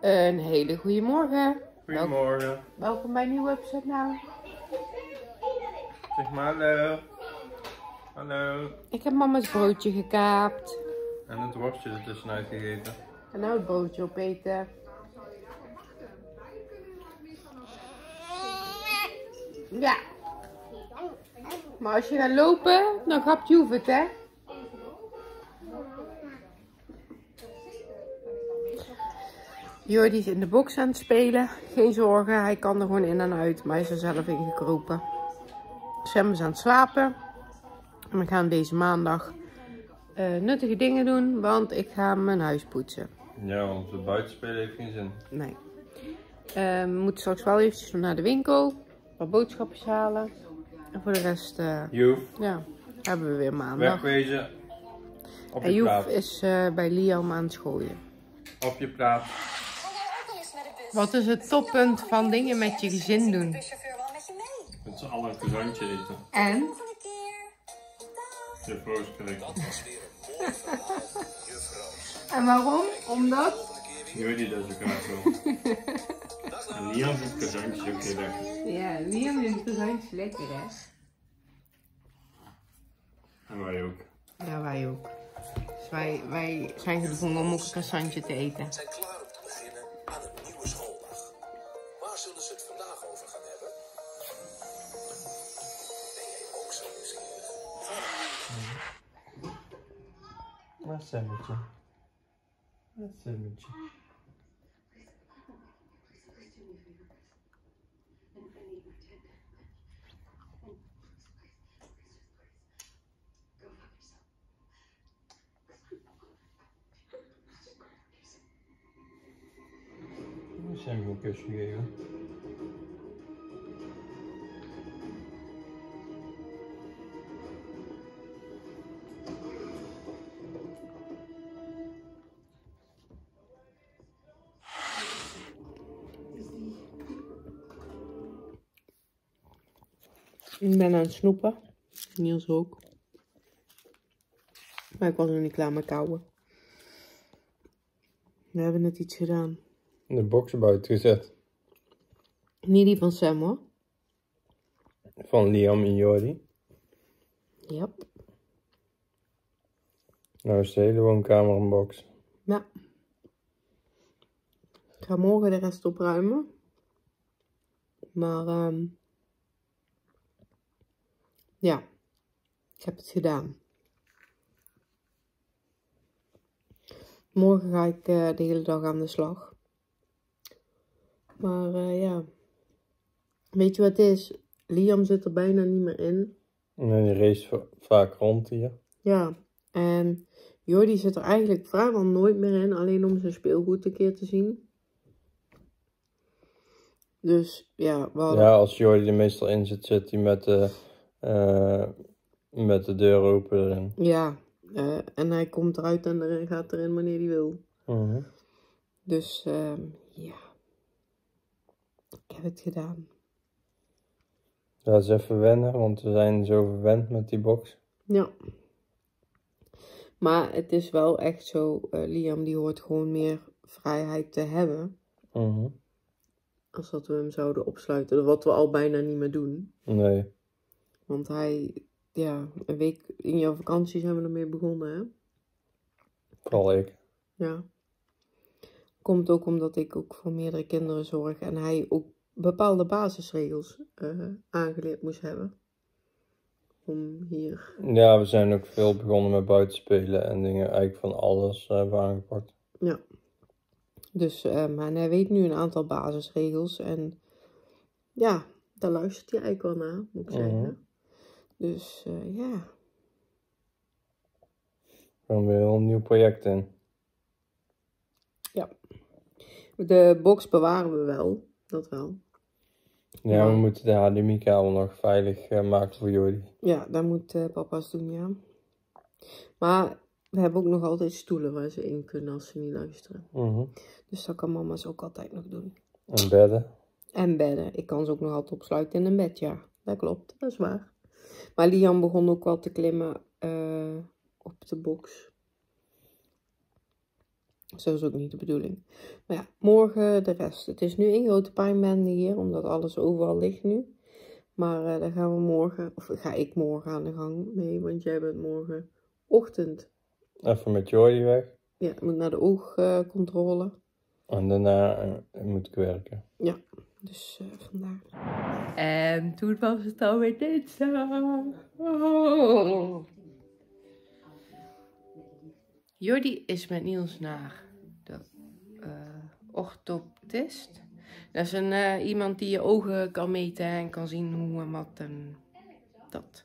Een hele goede morgen. Goedemorgen. Welkom bij een nieuwe episode nou. Zeg maar hallo. Hallo. Ik heb mama's broodje gekaapt. En het worstje er tussenuit gegeten. En nou het broodje opeten. Ja. Maar als je gaat lopen, dan gapt je het, hè? Jordi is in de box aan het spelen. Geen zorgen, hij kan er gewoon in en uit. Maar hij is er zelf in gekropen. Sam is aan het slapen. En we gaan deze maandag eh, nuttige dingen doen, want ik ga mijn huis poetsen. Ja, want het buitenspelen heeft geen zin. Nee. Eh, we moeten straks wel eventjes naar de winkel. Wat boodschappen halen. En voor de rest, eh, Joef, ja, hebben we weer maandag. wegwezen. Op En je Joef plaat. is bij Liam aan het schooien. Op je plaat. Wat is het toppunt van dingen met je gezin doen? De chauffeur wel met je z'n allen een croissantje eten. En? Volgende keer. De proost correct. En waarom? Omdat? Jordi dat is ook graag zo. En Liam vindt croissantjes ook heel lekker. Ja, Liam vindt croissantjes lekker, hè? En wij ook. Ja, wij ook. Dus wij, wij zijn gedwongen om ook een croissantje te eten. Waar zullen ze het vandaag over gaan hebben? Ben jij ook zo nieuwsgierig? Wat stemmetje. Wat stemmetje. Sam een. Ik ben aan het snoepen. Niels ook. Maar ik was nog niet klaar met kauwen. We hebben net iets gedaan. De box buiten gezet. Niet die van Sam hoor. Van Liam en Jordi. Yep. Nou is de hele woonkamer een box. Ja. Ik ga morgen de rest opruimen. Maar ehm ja, ik heb het gedaan. Morgen ga ik eh, de hele dag aan de slag. Maar eh, ja, weet je wat het is? Liam zit er bijna niet meer in. En die race va- vaak rond hier. Ja, en Jordi zit er eigenlijk vrijwel nooit meer in, alleen om zijn speelgoed een keer te zien. Dus ja, we hadden- Ja, als Jordi er meestal in zit, zit hij met de, eh, met de deur open erin. ja eh, en hij komt eruit en erin, gaat erin wanneer hij wil. Mhm. Dus ehm, ja, het gedaan. Dat is even wennen, want we zijn zo verwend met die box. Ja. Maar het is wel echt zo, eh, Liam die hoort gewoon meer vrijheid te hebben. Mhm. Als dat we hem zouden opsluiten, wat we al bijna niet meer doen. Nee. Want hij, ja, een week in jouw vakantie zijn we ermee begonnen, hè? Vooral ik. Ja. Komt ook omdat ik ook voor meerdere kinderen zorg en hij ook bepaalde basisregels eh, aangeleerd moest hebben. Om hier, Ja, we zijn ook veel begonnen met buitenspelen en dingen. Eigenlijk van alles eh, hebben aangepakt. ja. Dus, ehm, en hij weet nu een aantal basisregels en ja, daar luistert hij eigenlijk wel naar, moet ik zeggen. Mhm. Dus eh, ja, Er gaan weer een nieuw project in. de box bewaren we wel, dat wel. Ja, we moeten de HDMI-kabel nog veilig eh, maken voor Jordi. Ja, dat moet eh, papa's doen, ja. Maar we hebben ook nog altijd stoelen waar ze in kunnen als ze niet luisteren. Mhm. Dus dat kan mama's ook altijd nog doen. En bedden. En bedden. Ik kan ze ook nog altijd opsluiten in een bed, ja. Dat klopt, dat is waar. Maar Liam begon ook wel te klimmen eh, op de box. Dat is ook niet de bedoeling. Maar ja, morgen de rest. Het is nu één grote pijnbende hier, omdat alles overal ligt nu. Maar uh, daar gaan we morgen, of ga ik morgen aan de gang mee, want jij bent morgenochtend. Even met Jordi weg. Ja, ik moet naar de oogcontrole. en daarna uh, moet ik werken. Ja, dus uh, vandaar. En toen was het alweer dinsdag. Oh. Jordi is met Niels naar de orthoptist. Dat is een, uh, iemand die je ogen kan meten en kan zien hoe en wat en dat.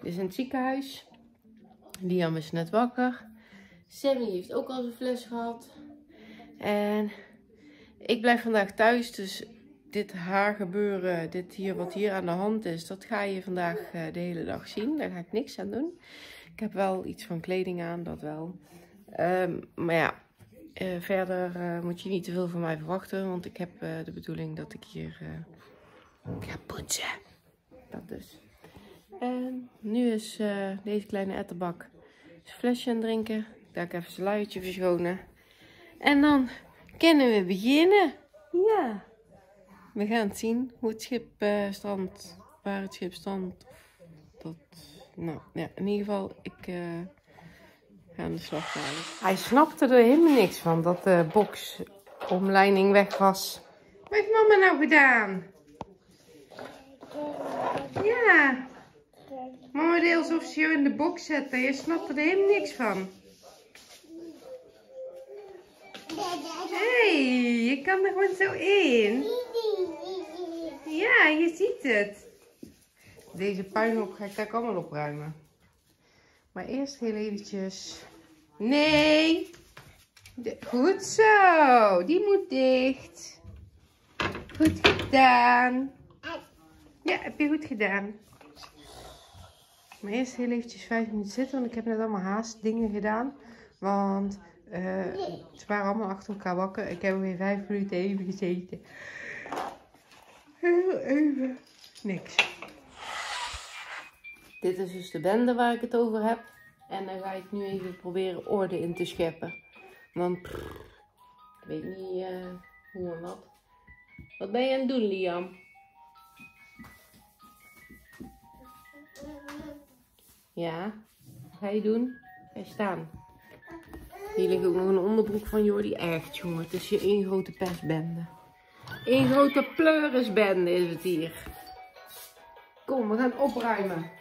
Dit is in het ziekenhuis. Liam is net wakker. Sammy heeft ook al zijn fles gehad. En ik blijf vandaag thuis, dus dit haar gebeuren, dit hier wat hier aan de hand is, dat ga je vandaag uh, de hele dag zien. Daar ga ik niks aan doen. Ik heb wel iets van kleding aan, dat wel. Um, maar ja, uh, verder uh, moet je niet te veel van mij verwachten, want ik heb uh, de bedoeling dat ik hier ga poetsen. Dat dus. En nu is deze kleine etterbak zijn flesje aan het drinken. Ga ik even zijn luiertje verschonen. En dan kunnen we beginnen. Ja. We gaan het zien hoe het schip strandt, waar het schip strandt. Dat, nou ja, in ieder geval, ik aan de slag halen. Hij snapte er helemaal niks van dat de boxomleiding weg was. Wat heeft mama nou gedaan? Ja. Mama deed alsof ze je in de box zette. Je snapte er helemaal niks van. Hé, hey, je kan er gewoon zo in. Ja, je ziet het. Deze puinhoop ga ik daar allemaal opruimen. Maar eerst heel eventjes... Nee! De... Goed zo! Die moet dicht. Goed gedaan. Ja, heb je goed gedaan. Maar eerst heel eventjes vijf minuten zitten, want ik heb net allemaal haast dingen gedaan. Want uh, ze waren allemaal achter elkaar wakker. Ik heb weer vijf minuten even gezeten. Heel even. Niks. Dit is dus de bende waar ik het over heb. En dan ga ik nu even proberen orde in te scheppen. Want ik weet niet uh, hoe en wat. Wat ben je aan het doen, Liam? Ja, wat ga je doen? Ga je staan? Hier ligt ook nog een onderbroek van Jordi. Echt, jongen. Het is hier één grote pestbende. Eén grote pleurisbende is het hier. Kom, we gaan opruimen.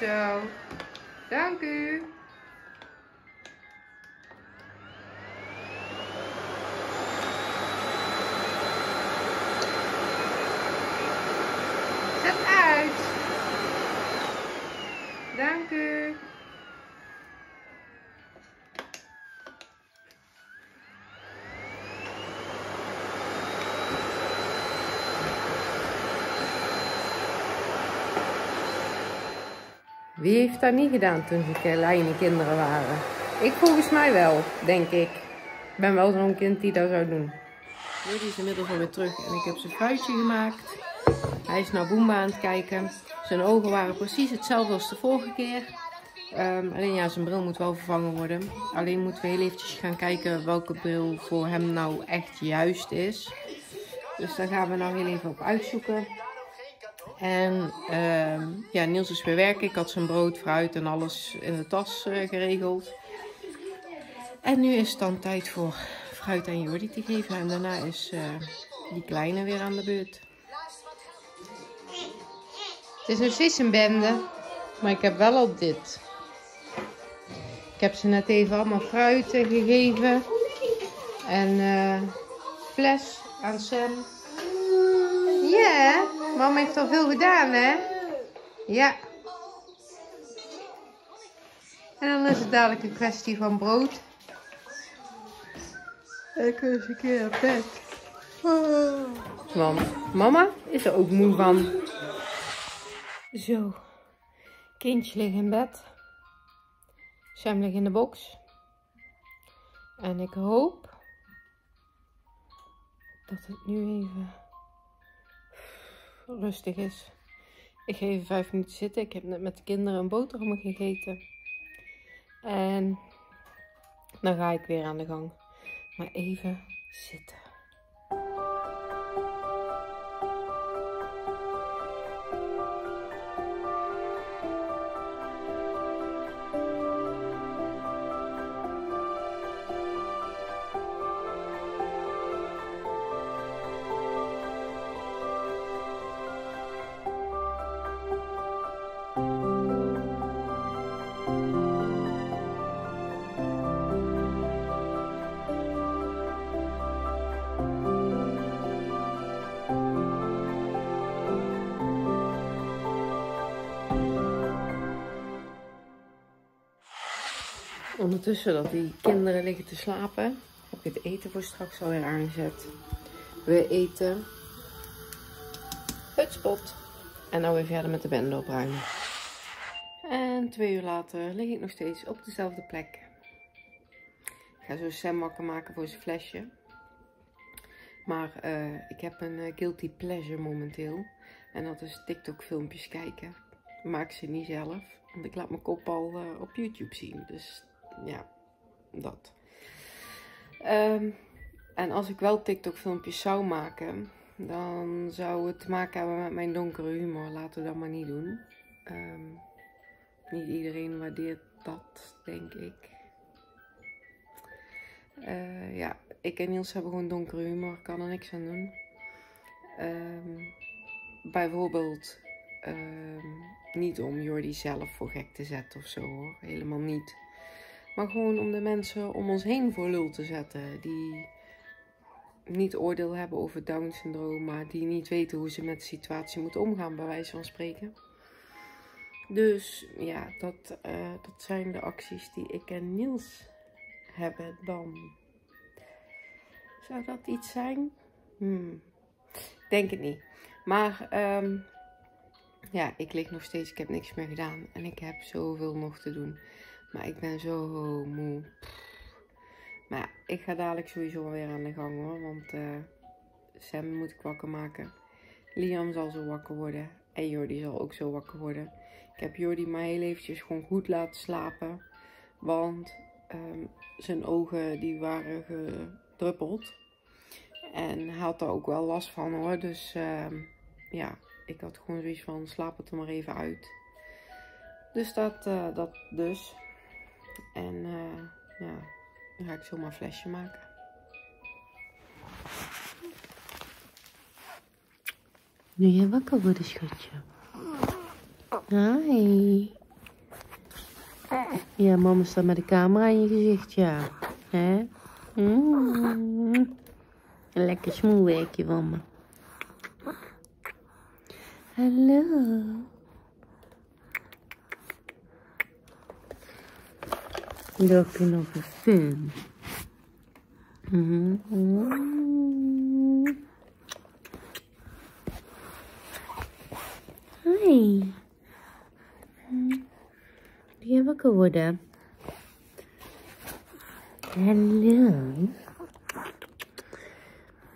Zo. Dank u. Zet uit. Dank u. Wie heeft dat niet gedaan toen ze kleine kinderen waren? Ik volgens mij wel, denk ik. Ik ben wel zo'n kind die dat zou doen. Nu is inmiddels alweer terug en ik heb zijn fruitje gemaakt. Hij is naar Boomba aan het kijken. Zijn ogen waren precies hetzelfde als de vorige keer. Ehm, alleen ja, zijn bril moet wel vervangen worden. Alleen moeten we heel eventjes gaan kijken welke bril voor hem nou echt juist is. Dus daar gaan we nou heel even op uitzoeken. En ehm, ja, Niels is weer werken. Ik had zijn brood, fruit en alles in de tas eh, geregeld. En nu is het dan tijd voor fruit aan Jordi te geven. En daarna is eh, die kleine weer aan de beurt. Het is nog steeds een bende. Maar ik heb wel al dit. Ik heb ze net even allemaal fruit gegeven. En eh fles aan Sam. Ja, mama heeft al veel gedaan, hè? Ja. En dan is het dadelijk een kwestie van brood. En ik wil eens een keer op bed. Want mama is er ook moe van. Zo. Kindje ligt in bed. Sam ligt in de box. En ik hoop dat het nu even rustig is. Ik ga even vijf minuten zitten. Ik heb net met de kinderen een boterham gegeten. En dan ga ik weer aan de gang. Maar even zitten. Ondertussen dat die kinderen liggen te slapen, heb ik het eten voor straks alweer aangezet. We eten het spot en nou weer verder met de bende opruimen. En twee uur later lig ik nog steeds op dezelfde plek. Ik ga zo Sam wakker maken voor zijn flesje. Maar eh, ik heb een eh, guilty pleasure momenteel. En dat is TikTok filmpjes kijken. Maak ze niet zelf. Want ik laat mijn kop al eh, op YouTube zien. Dus ja, dat. Ehm, en als ik wel TikTok filmpjes zou maken. Dan zou het te maken hebben met mijn donkere humor. Laten we dat maar niet doen. Ehm, niet iedereen waardeert dat, denk ik. Eh, ja, ik en Niels hebben gewoon donkere humor. Kan er niks aan doen. Ehm, bijvoorbeeld niet om Jordi zelf voor gek te zetten of zo hoor. Helemaal niet. Maar gewoon om de mensen om ons heen voor lul te zetten. Die niet oordeel hebben over Down syndroom. Maar die niet weten hoe ze met de situatie moeten omgaan, bij wijze van spreken. Dus ja, dat, eh, dat zijn de acties die ik en Niels hebben dan. Zou dat iets zijn? Hmm. Denk het niet. Maar ehm, ja, ik lig nog steeds. Ik heb niks meer gedaan. En ik heb zoveel nog te doen. Maar ik ben zo moe. Maar ja, ik ga dadelijk sowieso weer aan de gang hoor. Want eh, Sam moet ik wakker maken. Liam zal zo wakker worden. En Jordi zal ook zo wakker worden. Ik heb Jordi maar heel eventjes gewoon goed laten slapen. Want ehm, zijn ogen die waren gedruppeld. En hij had er ook wel last van hoor. Dus ehm, ja, ik had gewoon zoiets van slaap het er maar even uit. Dus dat, eh, dat dus. En eh, ja, dan ga ik zomaar een flesje maken. Nu je wakker worden, schatje. Hi. Ja, mama staat met de camera in je gezicht, ja. Hè? Mm. Een lekker smoelwerkje van. Hallo. Dag nog een film. Hi. wakker worden? Hallo.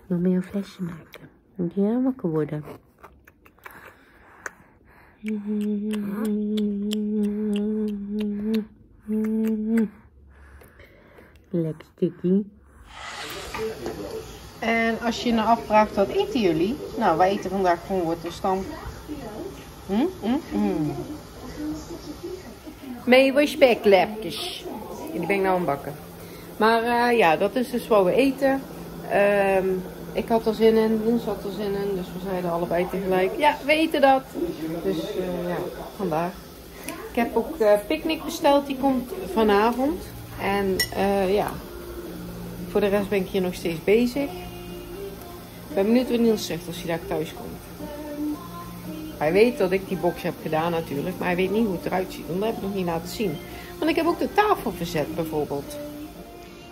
Nog meer een flesje maken. Moet jij wakker worden? Lekker stukje. En als je nou afvraagt, wat eten jullie? Nou, wij eten vandaag gewoon wortelstam. Hm? Hm? Hm. Mee speklepjes. Die ben ik nou aan bakken. Maar eh, ja, dat is dus wat we eten. Ehm, ik had er zin in, Woens had er zin in. Dus we zeiden allebei tegelijk, ja, we eten dat. Dus eh, ja, vandaag. Ik heb ook eh picknick besteld, die komt vanavond. En eh, ja, voor de rest ben ik hier nog steeds bezig. Ik ben benieuwd wat Niels zegt als hij daar thuis komt. Hij weet dat ik die box heb gedaan natuurlijk, maar hij weet niet hoe het eruit ziet. Want dat heb ik nog niet laten zien. Want ik heb ook de tafel verzet bijvoorbeeld.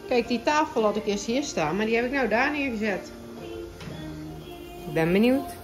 Kijk, die tafel had ik eerst hier staan, maar die heb ik nou daar neergezet. Ik ben benieuwd.